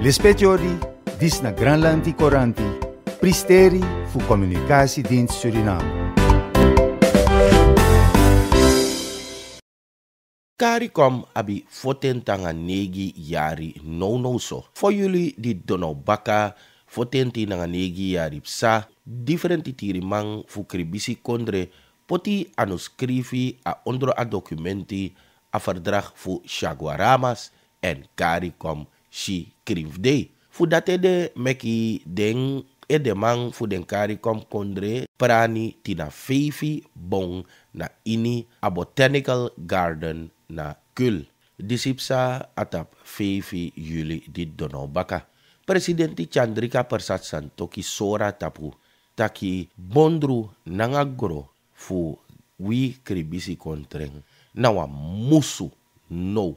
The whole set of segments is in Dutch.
Lispetiori, dis na Granlandi Coranti, Pristeri fu Communicatiedienst Suriname. CARICOM abi foten tanga negi yari no no so. Voor die baka foten ti nanga negi yari psa, differenti tiri mang fu kribisi kondre, poti anu skrivi a ondro a documenti a verdrag fu Shagwaramas en CARICOM shi krivde. Fu date de meki den e de man fu den CARICOM kondre prani tina feifi bon na ini a botanical garden na Kul. Disipsa atap 5 juli di Donobaka. Presidenti Chandrika Persat Santoki Sora tapu taki bondru nangagro fu wi kribisi kontreng nawa musu no.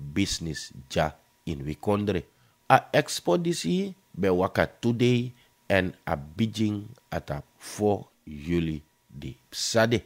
business ja in wikondre. A expedisi be waka today en a bijing ata 4 juli di Psade.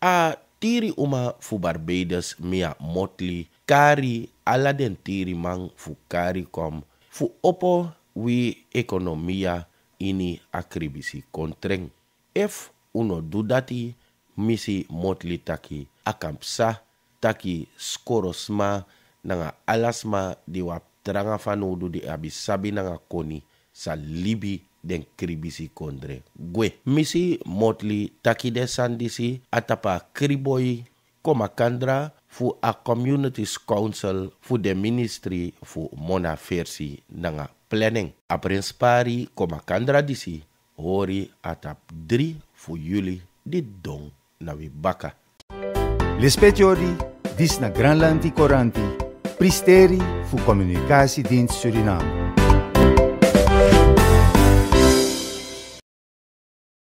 A tiri uma fu Barbados mia motli kari ala den tiri mang fu kari kom fu opo wi ekonomia ini akribisi kontreng. If uno do dati misi motli taki akampsa taki skorosma nanga alasma di wap tranga fanudu di abisabi nanga koni sa libi den kribisi kondre. Gwe, misi motli takide sandisi atapa kriboy komakandra fu a Communities Council fu de Ministry fu Mona Versi nanga planning. A prinspari komakandra disi hori atap 3 fu juli di dong na wi baka. Lispetiori, dis na Granlandi Coranti, Pristeri fu Communicatiedienst Suriname.